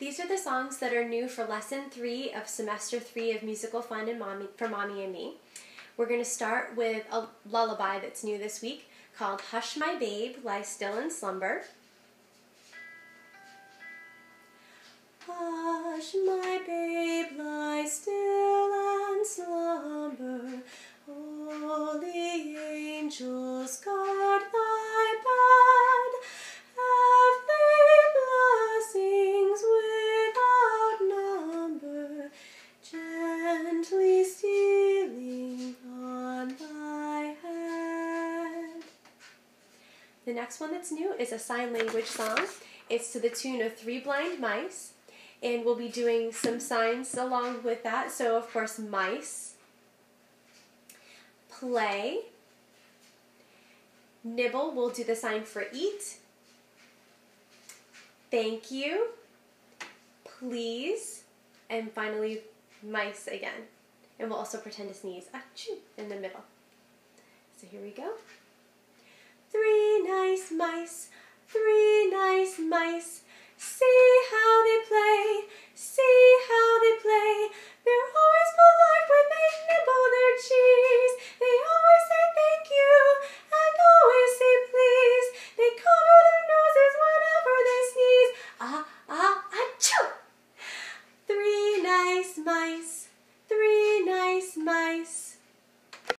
These are the songs that are new for lesson three of semester three of musical fun and mommy for mommy and me. We're going to start with a lullaby that's new this week called Hush My Babe, Lie Still in Slumber. Gently stealing on thy head. The next one that's new is a sign language song. It's to the tune of Three Blind Mice and we'll be doing some signs along with that. So, of course, mice, play, nibble, we'll do the sign for eat, thank you, please, and finally, mice again. And we'll also pretend to sneeze, achoo, in the middle. So here we go. Three nice mice,